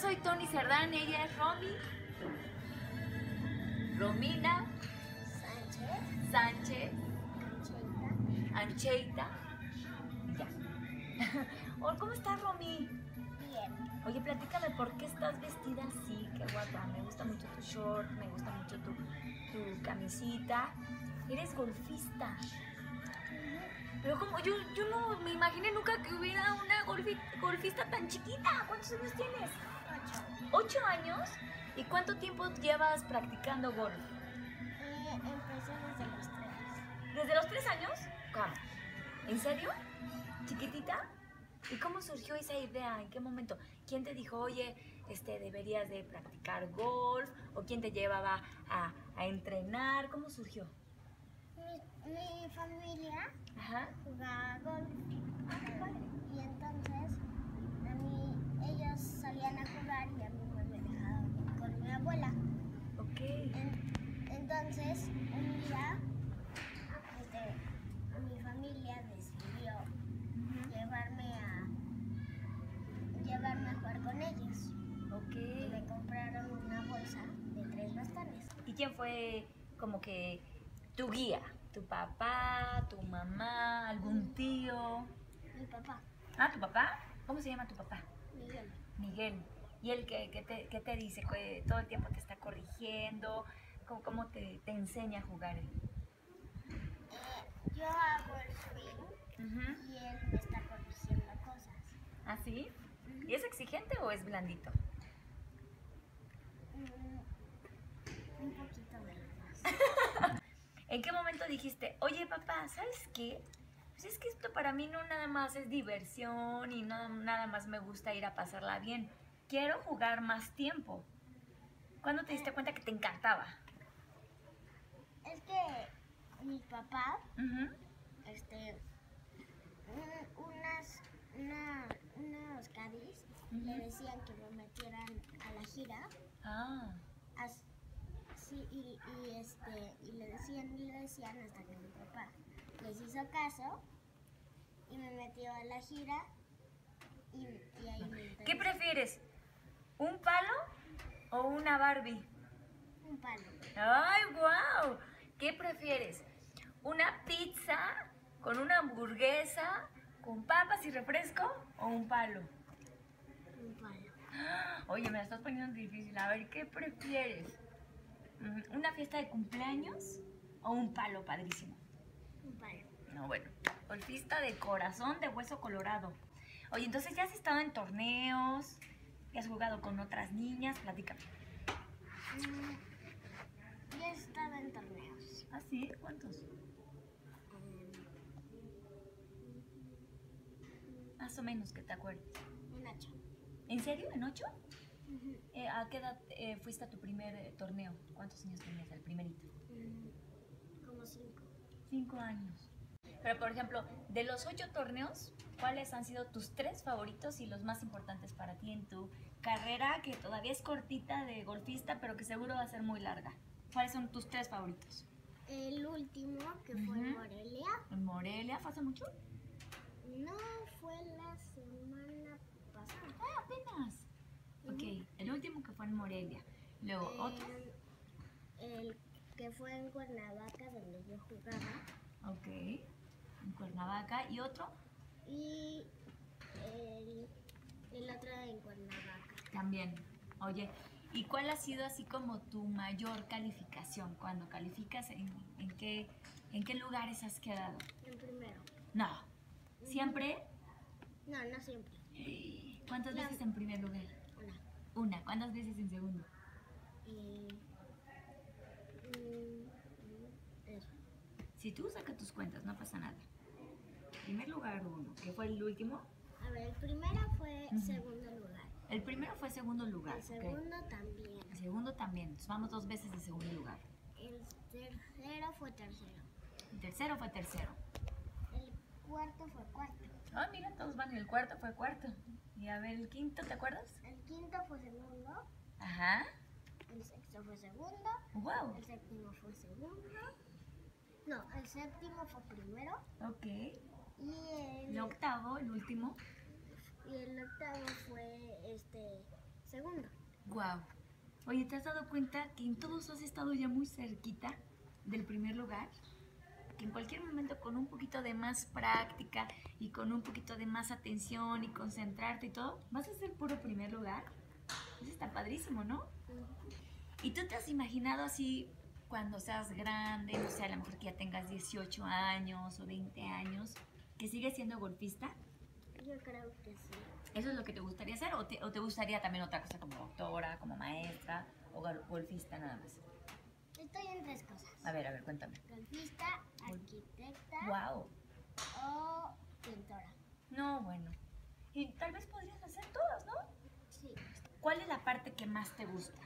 soy Tony Cerdán, ella es Romy. Romina Sánchez, Sánchez Cheita, Ancheita. Ya. Oh, ¿Cómo estás, Romy? bien. Oye, platícame, ¿por qué estás vestida así? Qué guapa. Me gusta mucho tu short, me gusta mucho tu, tu camisita. Eres golfista. Pero como yo, yo no me imaginé nunca que hubiera una golfi- golfista tan chiquita. ¿Cuántos años tienes? Ocho. ¿Ocho años? ¿Y cuánto tiempo llevas practicando golf? Eh, empecé desde los tres. ¿Desde los tres años? ¿Cómo? ¿En serio? ¿Chiquitita? ¿Y cómo surgió esa idea? ¿En qué momento? ¿Quién te dijo, oye, este, deberías de practicar golf? ¿O quién te llevaba a, a entrenar? ¿Cómo surgió? Mi, mi familia Ajá. jugaba golf. Y entonces a mí, ellos salían a jugar y a mí me dejaban con mi abuela. Ok. En- entonces, un día, este, mi familia decidió llevarme a llevarme a jugar con ellos. Y me Ok. compraron una bolsa de tres bastones. ¿Y quién fue como que tu guía? ¿Tu papá? ¿Tu mamá? ¿Algún tío? Mi papá, Ah, ¿tu papá? ¿Cómo se llama tu papá? Miguel. Miguel, ¿y él qué, qué te, qué te dice? ¿Que ¿Todo el tiempo te está corrigiendo? ¿Cómo, cómo te, te enseña a jugar él? Yo hago el swing y él me está corrigiendo cosas. ¿Ah, sí? ¿Y es exigente o es blandito? Mm, un poquito de dos. ¿En qué momento dijiste, oye papá, ¿sabes qué? Pues es que esto para mí no nada más es diversión y no nada más me gusta ir a pasarla bien. Quiero jugar más tiempo. ¿Cuándo te diste cuenta que te encantaba? Es que mi papá, Ujú. este, un- unas, una, unos cadis Ujú. le decían que me metieran a la gira. Ah, as- sí, y, y, este, y le decían y le decían hasta que mi papá les hizo caso y me metió a la gira y, y ahí me ¿qué prefieres? ¿Un palo o una Barbie? Un palo. ¡Ay, wow! ¿Qué prefieres? ¿Una pizza con una hamburguesa, con papas y refresco o un palo? Un palo. Oye, me la estás poniendo difícil. A ver, ¿qué prefieres? Mm, ¿Una fiesta de cumpleaños o un palo padrísimo? Un palo. No, bueno, golfista de corazón de hueso colorado. Oye, entonces ya has estado en torneos, ya has jugado con otras niñas, platícame. Mm, Yo he estado en torneos. ¿Ah, sí? ¿Cuántos? em, Más o menos que te acuerdes. en ocho. ¿En serio? ¿En ocho? Eh, ¿A qué edad eh, fuiste a tu primer eh, torneo? ¿Cuántos años tenías el primerito? Mm, Como cinco. Cinco años. Pero, por ejemplo, de los ocho torneos, ¿cuáles han sido tus tres favoritos y los más importantes para ti en tu carrera, que todavía es cortita de golfista, pero que seguro va a ser muy larga? ¿Cuáles son tus tres favoritos? El último, que fue en. Morelia, ¿En Morelia? ¿Fue hace mucho? no fue la semana pasada. Ah, apenas. Ok, el último que fue en Morelia. Luego, ¿otro? El que fue en Cuernavaca, donde yo jugaba. Ok, en Cuernavaca. ¿Y otro? Y el, el otro en Cuernavaca. También. Oye, ¿y cuál ha sido así como tu mayor calificación? Cuando calificas, ¿en, en qué, en qué lugares has quedado? En primero. No. ¿Siempre? No, no siempre. ¿Cuántas La- veces en primer lugar? Una. ¿Cuántas veces en segundo? Y, mm, eso. Si tú sacas tus cuentas, no pasa nada. Primer lugar uno, que fue el último. A ver, el primero fue segundo lugar. El primero fue segundo lugar. El segundo también. El segundo también. Entonces vamos dos veces de segundo lugar. El tercero fue tercero. El tercero fue tercero. Cuarto fue cuarto. Ah, mira, todos van. El cuarto fue cuarto. Y a ver, el quinto, ¿te acuerdas? El quinto fue segundo. Ajá. El sexto fue segundo. Wow. El séptimo fue segundo. No, el séptimo fue primero. Ok. Y el, El octavo, el último. y el octavo fue este segundo. Wow. Oye, ¿te has dado cuenta que en todos has estado ya muy cerquita del primer lugar? Que en cualquier momento con un poquito de más práctica y con un poquito de más atención y concentrarte y todo, vas a ser puro primer lugar. Eso está padrísimo, ¿no? ¿Y tú te has imaginado así cuando seas grande, no sé, a lo mejor que ya tengas 18 años o 20 años, que sigues siendo golfista? Yo creo que sí. ¿Eso es lo que te gustaría hacer o te, o te gustaría también otra cosa como doctora, como maestra o gol- golfista nada más? Estoy en tres cosas. A ver, a ver, cuéntame. Golfista, arquitecta Wow. o pintora. No, bueno. Y tal vez podrías hacer todas, ¿no? Sí. ¿Cuál es la parte que más te gusta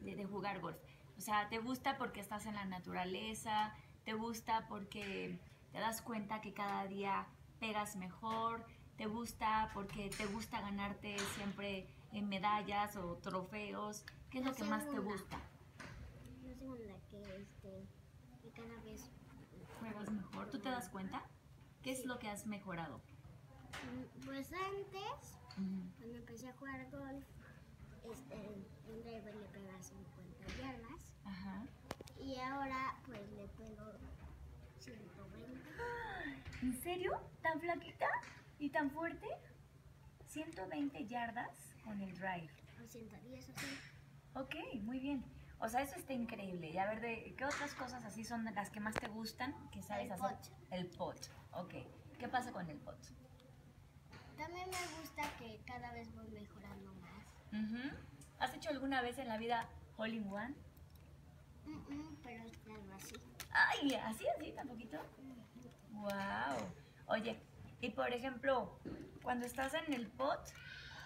de, de jugar golf? O sea, ¿te gusta porque estás en la naturaleza? ¿Te gusta porque te das cuenta que cada día pegas mejor? ¿Te gusta porque te gusta ganarte siempre en medallas o trofeos? ¿Qué es lo que más te gusta? Este que cada vez ¿Juegas mejor? ¿Tú te das cuenta? ¿Qué es Sí. lo que has mejorado? Mm, pues antes Ujú. cuando empecé a jugar golf este un driver le pegaba 50 yardas Ajá. y ahora pues le pego 120 ¿En serio? ¿Tan flaquita y tan fuerte? 120 yardas con el drive. o 110 o así. Ok, muy bien. O sea, eso está increíble. Y a ver, ¿de qué otras cosas así son las que más te gustan que sabes El hacer? pot. El pot. Ok. ¿Qué pasa con el pot? También me gusta que cada vez voy mejorando más. Ujú. ¿Has hecho alguna vez en la vida hole in one? Mm, mm, pero algo así. Ay, así, así, tan poquito. Wow. Oye, y por ejemplo, cuando estás en el pot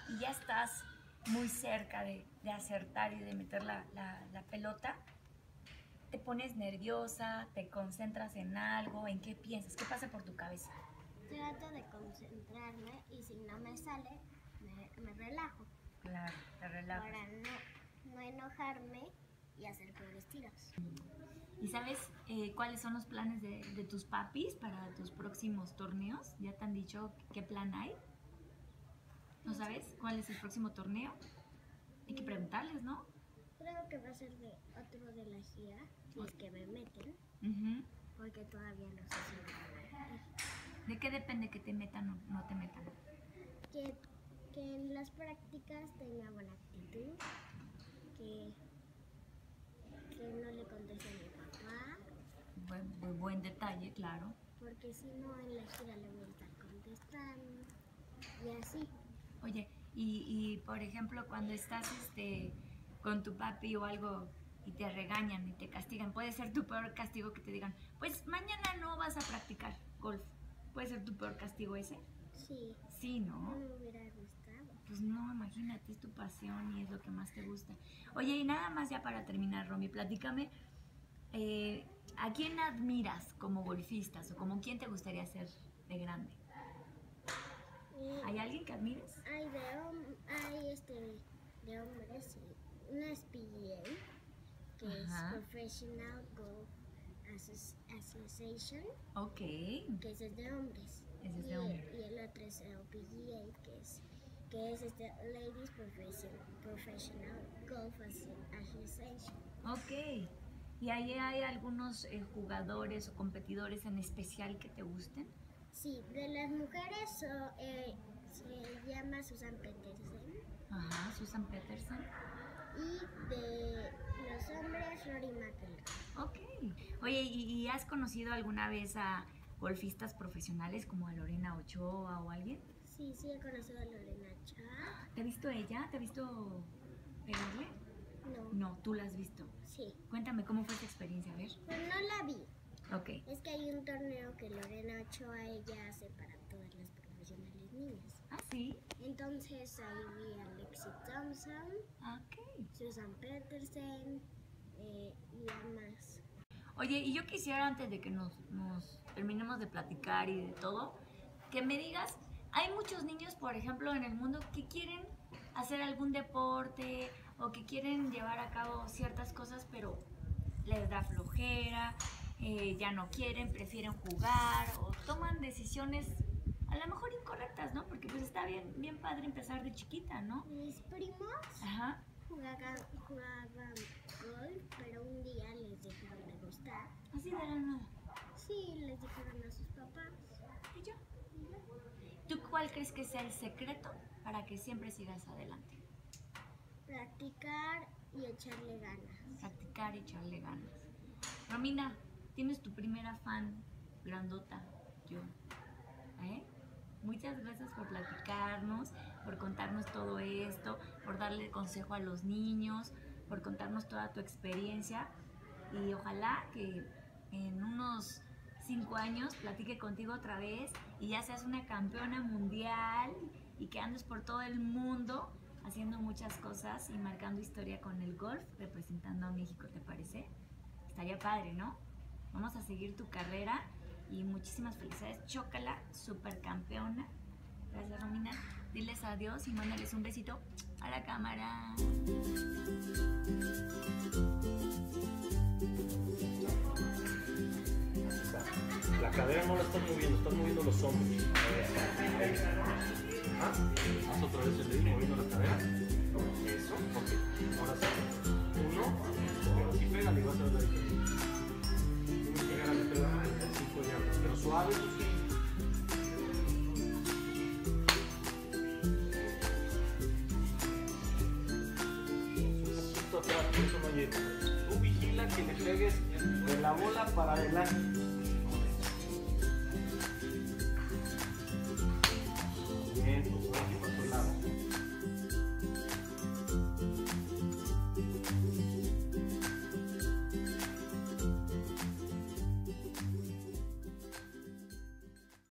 y ya estás muy cerca de, de acertar y de meter la, la- la pelota, te pones nerviosa, te concentras en algo, en qué piensas, qué pasa por tu cabeza. Trato de concentrarme y si no me sale, me, me relajo Claro, te relajas. para no, no enojarme y hacer peores tiros. ¿Y sabes eh, cuáles son los planes de, de tus papis para tus próximos torneos? ¿Ya te han dicho qué plan hay? ¿No sabes cuál es el próximo torneo? Hay que preguntarles, ¿no? Creo que va a ser de otro de la gira, es que me meten, porque todavía no sé si me van a meter. ¿De qué depende que te metan o no te metan? Que, que en las prácticas tenga buena actitud, que, que no le conteste a mi papá, Buen, buen- buen detalle, claro. porque si no en la gira le voy a estar contestando y así. Oye, y, y, por ejemplo, cuando estás este, con tu papi o algo y te regañan y te castigan, puede ser tu peor castigo que te digan, pues mañana no vas a practicar golf. ¿Puede ser tu peor castigo ese? Sí, Sí, ¿no? no me hubiera gustado. Pues no, imagínate, es tu pasión y es lo que más te gusta. Oye, y nada más ya para terminar, Romy, platícame, eh, ¿a quién admiras como golfistas o como quién te gustaría ser de grande? ¿Hay alguien que admires? hay de, hom- hay este de hombres, una es PGA, que Ajá. es Professional Golf Associ- Association, Ok, que ese es de hombres. Ese es de y, hombres. y el otro es LPGA, que es que es este Ladies Profession- Professional Golf Asso- Association. ok. ¿Y ahí hay algunos eh, jugadores o competidores en especial que te gusten? Sí, de las mujeres so- eh, se llama Susan Petersen Ajá, Susan Peterson. y de los hombres Rory McIlroy. Ok. Oye, ¿y, y has conocido alguna vez a golfistas profesionales como a Lorena Ochoa o alguien? Sí, sí he conocido a Lorena Cha. ¿Te ha visto ella? ¿Te ha visto pegarle? No. No, tú la has visto. Sí. Cuéntame cómo fue tu experiencia, a ver. Pues no la vi. Ok. Es que hay un torneo que Lorena Ochoa ella hace para todas las profesionales niñas. Ah, sí. Entonces ahí vi a Lexi Thompson, Ok. Susan Petersen eh, y a más. Oye, y yo quisiera antes de que nos, nos terminemos de platicar y de todo, que me digas, hay muchos niños, por ejemplo, en el mundo que quieren hacer algún deporte o que quieren llevar a cabo ciertas cosas, pero les da flojera, eh, ya no quieren, prefieren jugar o toman decisiones a lo mejor incorrectas, ¿no? Porque pues está bien, bien padre empezar de chiquita, ¿no? Mis primos Ajá. jugaban, jugaban golf, pero un día les dejaron de gustar. Así de la nada. Sí, les dijeron a sus papás. Y ya. ¿Tú cuál crees que sea el secreto para que siempre sigas adelante? Practicar y echarle ganas. Practicar y echarle ganas. Romina, tienes tu primera fan grandota, yo. ¿Eh? Muchas gracias por platicarnos, por contarnos todo esto, por darle consejo a los niños, por contarnos toda tu experiencia. Y ojalá que en unos cinco años platique contigo otra vez y ya seas una campeona mundial y que andes por todo el mundo haciendo muchas cosas y marcando historia con el golf, representando a México, ¿te parece? Estaría padre, ¿no? Vamos a seguir tu carrera y muchísimas felicidades. Chócala, supercampeona. Gracias, Romina. Diles adiós y mándales un besito a la cámara. La cadera no la estás moviendo, estás moviendo los hombros. Ah, Haz otra vez el dedo moviendo la cadera. Eso, ok. Ahora sí. Uno, vas a la diferencia. Llega. Tú vigila que le pegues de la bola para adelante.